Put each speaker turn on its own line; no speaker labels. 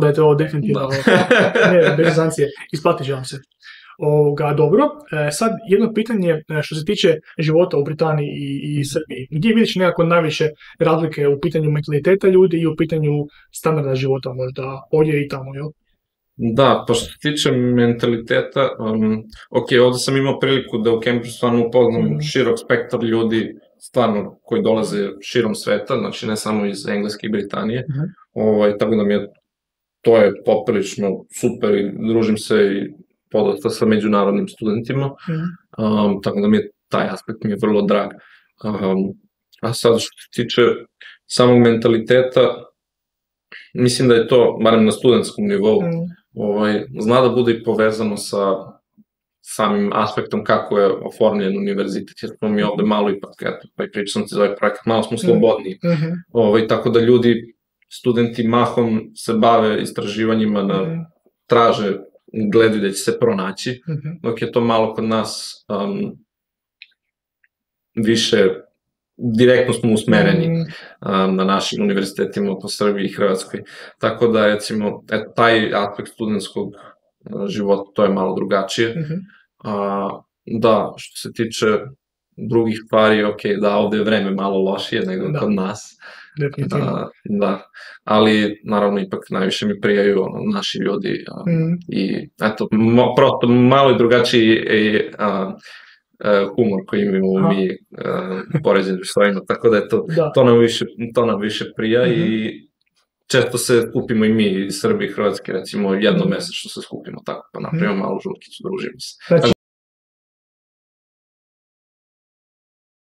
Da je to definitivno, ne, bez zancije, isplatit će vam se. Ovoga, dobro, e, sad jedno pitanje e, što se tiče života u Britaniji i, i Srbiji. Gdje vidiš nekako najviše razlike u pitanju mentaliteta ljudi i u pitanju standarda života možda ovdje i tamo, jel?
Da, pa što se tiče mentaliteta, um, ok, ovde sam imao priliku da u Cambridge stvarno upoznam mm. širok spektar ljudi stvarno koji dolaze širom sveta, znači ne samo iz Engleske i Britanije, mm -hmm. ovaj, tako da mi je to je poprilično super i družim se i podosta sa međunarodnim studentima, mm. um, tako da mi je taj aspekt mi je vrlo drag. Um, a sad što se tiče samog mentaliteta, mislim da je to, barem na studentskom nivou, mm. ovaj, zna da bude i povezano sa samim aspektom kako je oformljen univerzitet, jer smo mi ovde malo ipak, eto, pa i pričam ti za ovaj projekat, malo smo slobodni, mm -hmm. ovaj, tako da ljudi, studenti mahom se bave istraživanjima na, mm. traže gledaju da će se pronaći, -hmm. dok je to malo kod nas um, više direktno smo usmereni mm. um, na našim univerzitetima po Srbiji i Hrvatskoj. Tako da, recimo, et, taj aspekt studentskog uh, života, to je malo drugačije. Mm -hmm. A, da, što se tiče drugih stvari, ok, da, ovde je vreme malo lošije nego da. kod nas.
Definitivno.
Da, da, ali naravno ipak najviše mi prijaju ono, naši ljudi a, mm. i eto, mo, prosto malo je drugačiji i, a, a, humor koji imamo Aha. mi poređenju s ovima, tako da je to, da. to, nam više, to nam više prija mm -hmm. i mhm. često se skupimo i mi iz Srbije i Hrvatske, recimo jednom mm. mesečno se skupimo tako, pa napravimo mm. malu žurkicu, družimo se.
Znači,